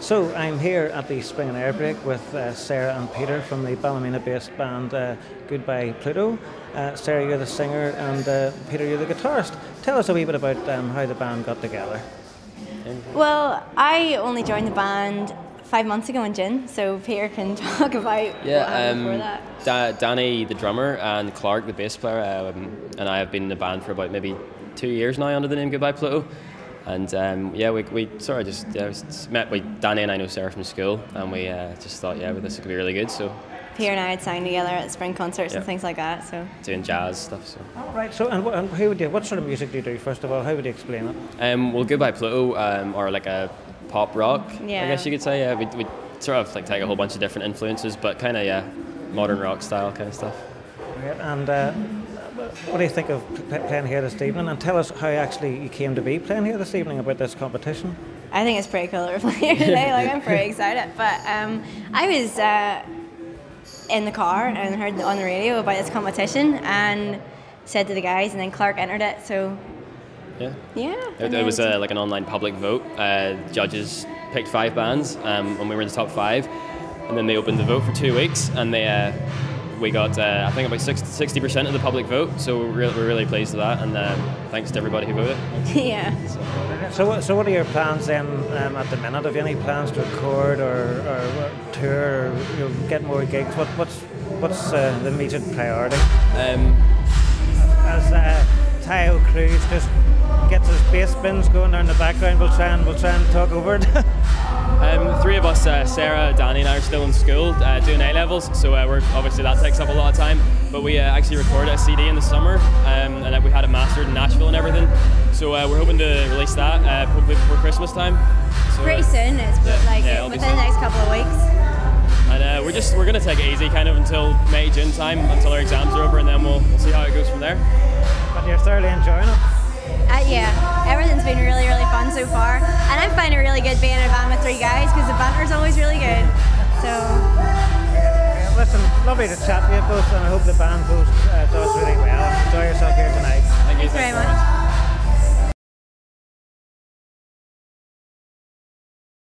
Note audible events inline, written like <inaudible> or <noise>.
So I'm here at the Spring and Airbrake with uh, Sarah and Peter from the Ballymena-based band uh, Goodbye Pluto. Uh, Sarah, you're the singer, and uh, Peter, you're the guitarist. Tell us a wee bit about um, how the band got together. Well, I only joined the band five months ago in June, so Peter can <laughs> talk about what happened before um, that. Da- Danny, the drummer, and Clark, the bass player, um, and I have been in the band for about maybe two years now under the name Goodbye Pluto. And um, yeah, we, we sort of just yeah, met with Danny and I know Sarah from school, and we uh, just thought, yeah, well, this could be really good. So Peter and I had sang together at spring concerts and things like that. So doing jazz stuff. So Right. So, and, and who would you, what sort of music do you do? First of all, how would you explain it? um, well, Goodbye Pluto, um, or like a pop rock, Yeah. I guess you could say. Yeah, we we sort of like take a whole bunch of different influences, but kind of yeah, modern rock style kind of stuff. Right, And uh, what do you think of playing here this evening? And tell us how actually you came to be playing here this evening about this competition. I think it's pretty cool that we're playing here today. Like I'm pretty <laughs> excited. But um, I was uh, in the car and heard on the radio about this competition and said to the guys, and then Clark entered it. So Yeah. yeah. It, it was uh, like an online public vote. Uh, judges picked five bands, um, and we were in the top five. And then they opened the vote for two weeks, and they uh, we got uh, I think about 60 percent of the public vote. So we're, re- we're really pleased with that, and um, thanks to everybody who voted. <laughs> yeah. So, what- so what are your plans then um, at the minute? Have you any plans to record or, or, or tour or you know, get more gigs? What, what's what's uh, the immediate priority? Um, As uh, Taio Cruz just gets his bass bins going there in the background, we'll try and we'll try and talk over it. <laughs> um, the three of us, uh, Sarah, Danny, and I are still in school uh, doing A levels, so uh, we're obviously that takes up a lot of time. But we uh, actually recorded a CD in the summer, um, and uh, we had it mastered in Nashville and everything. So uh, we're hoping to release that uh, hopefully before Christmas time. So, Pretty uh, soon. It's Yeah, like yeah, it'll within the next couple of weeks. And uh, we're just we're gonna take it easy, kind of until May June time, until our exams are over, and then we'll, we'll see how it goes from there. but you're thoroughly enjoying it. Uh, yeah, everything's been really, really fun so far. Finding it really good being in a band with three guys because the banter's always really good. So, Uh, listen, lovely to chat to you both, and I hope the band goes uh, does really well. Enjoy yourself here tonight. Thank you. thanks very much.